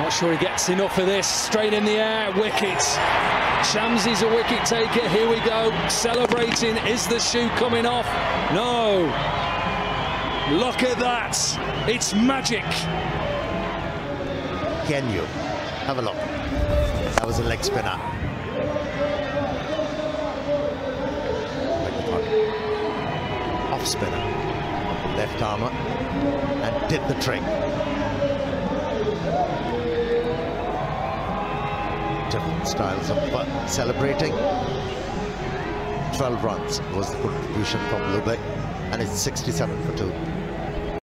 Not sure he gets enough of this. Straight in the air, wicket. Shamsi's a wicket taker. Here we go. Celebrating. Is the shoe coming off? No. Look at that. It's magic. Can you? Have a look. That was a leg spinner. Off spinner. Left armer. And did the trick. Different styles of uh, celebrating. 12 runs was the contribution from Lube. And it's 67 for 2.